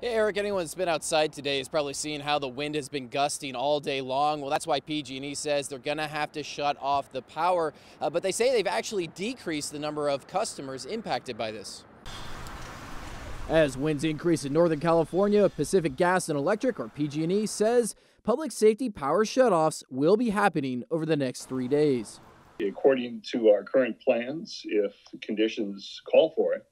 Hey, Eric, anyone that's been outside today is probably seeing how the wind has been gusting all day long. Well, that's why PG&E says they're going to have to shut off the power, uh, but they say they've actually decreased the number of customers impacted by this. As winds increase in Northern California, Pacific Gas and Electric, or PG&E, says public safety power shutoffs will be happening over the next three days. According to our current plans, if conditions call for it,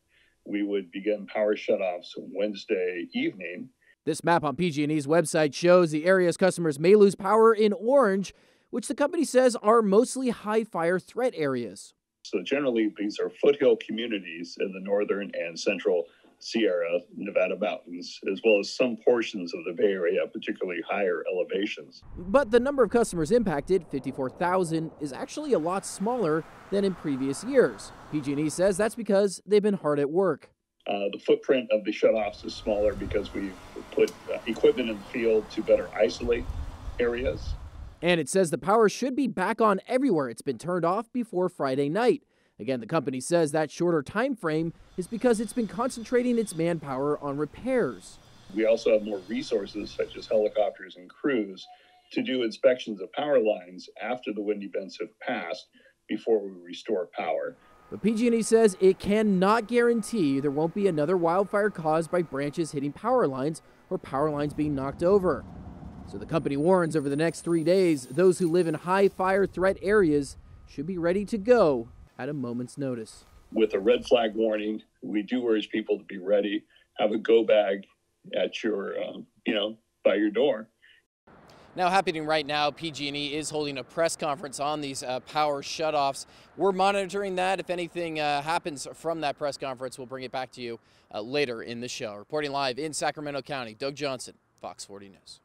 we would begin power shutoffs Wednesday evening. This map on PG&E's website shows the area's customers may lose power in orange, which the company says are mostly high fire threat areas. So generally, these are foothill communities in the northern and central Sierra Nevada mountains, as well as some portions of the Bay Area, particularly higher elevations. But the number of customers impacted, 54,000, is actually a lot smaller than in previous years. PG&E says that's because they've been hard at work. Uh, the footprint of the shutoffs is smaller because we've put uh, equipment in the field to better isolate areas. And it says the power should be back on everywhere it's been turned off before Friday night. Again, the company says that shorter time frame is because it's been concentrating its manpower on repairs. We also have more resources such as helicopters and crews to do inspections of power lines after the wind events have passed before we restore power. But PG&E says it cannot guarantee there won't be another wildfire caused by branches hitting power lines or power lines being knocked over. So the company warns over the next three days, those who live in high fire threat areas should be ready to go at a moment's notice. With a red flag warning, we do urge people to be ready. Have a go bag at your, um, you know, by your door. Now happening right now, PG&E is holding a press conference on these uh, power shutoffs. We're monitoring that. If anything uh, happens from that press conference, we'll bring it back to you uh, later in the show. Reporting live in Sacramento County, Doug Johnson, Fox 40 News.